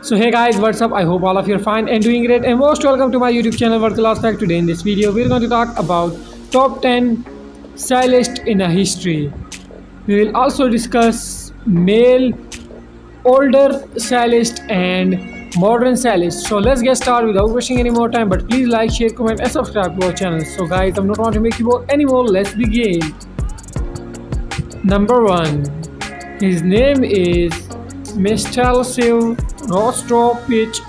So hey guys, what's up? I hope all of you are fine and doing great and most welcome to my YouTube channel World Class Fact. Today in this video, we're going to talk about top 10 cellists in a history. We will also discuss male, older cellist and modern cellist. So let's get started without wasting any more time. But please like, share, comment and subscribe to our channel. So guys, I'm not want to make you bore anymore. Let's begin. Number 1. His name is Mstislav Rostropovich.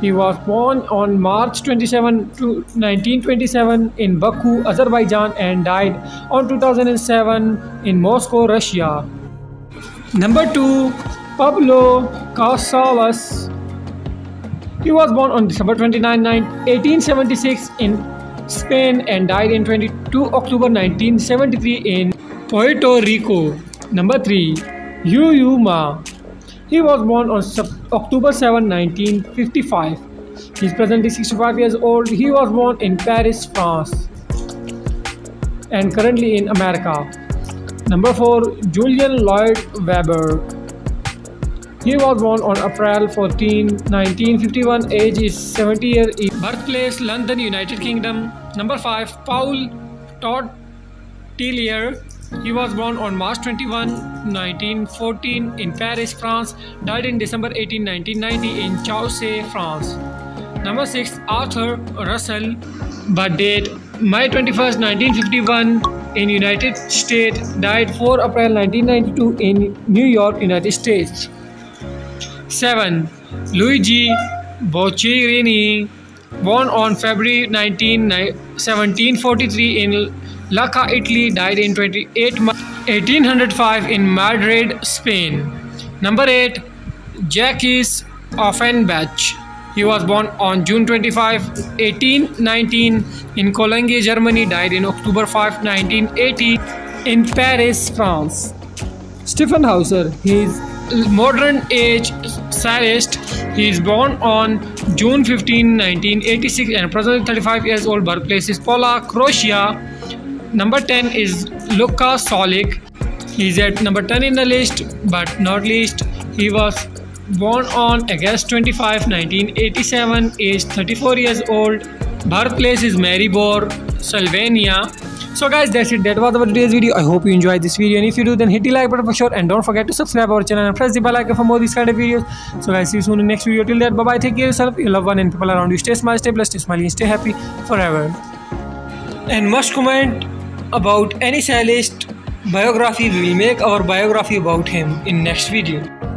He was born on March 27, 1927 in Baku, Azerbaijan and died on 2007 in Moscow, Russia. Number 2. Pablo Casals. He was born on December 29, 1876 in Spain and died in 22 October 1973 in Puerto Rico. Number 3. Yo-Yo Ma. He was born on October 7, 1955. He is presently 65 years old. He was born in Paris, France and currently in America. Number 4. Julian Lloyd Webber. He was born on April 14, 1951. Age is 70 years. Birthplace London, United Kingdom. Number 5. Paul Todd Tillier. He was born on March 21, 1914 in Paris, France. Died in December 18, 1990 in Chaussy, France. Number 6. Arthur Russell. Birth date May 21, 1951 in United States. Died 4 April 1992 in New York, United States. 7. Luigi Boccherini. Born on February 19, 1743 in Lucca, Italy, died in 28 March 1805 in Madrid, Spain. Number 8. Jacques Offenbach. He was born on June 25, 1819 in Cologne, Germany, died in October 5, 1980 in Paris, France. Stephen Hauser, he is modern age cellist. He is born on June 15, 1986 and presently 35 years old. Birthplace is Pula, Croatia. Number 10 is Luka Šulić. He's at number 10 in the list, but not least. He was born on August 25, 1987, age 34 years old. Birthplace is Maribor, Slovenia. So guys, that's it. That was our today's video. I hope you enjoyed this video. And if you do, then hit the like button for sure. And don't forget to subscribe our channel and press the bell icon for more of these kind of videos. So guys, see you soon in the next video. Till then, bye bye. Take care of yourself, your loved one, and people around you. Stay smart, stay blessed, stay smiling, stay happy forever. And must comment about any cellist biography we will make our biography about him in next video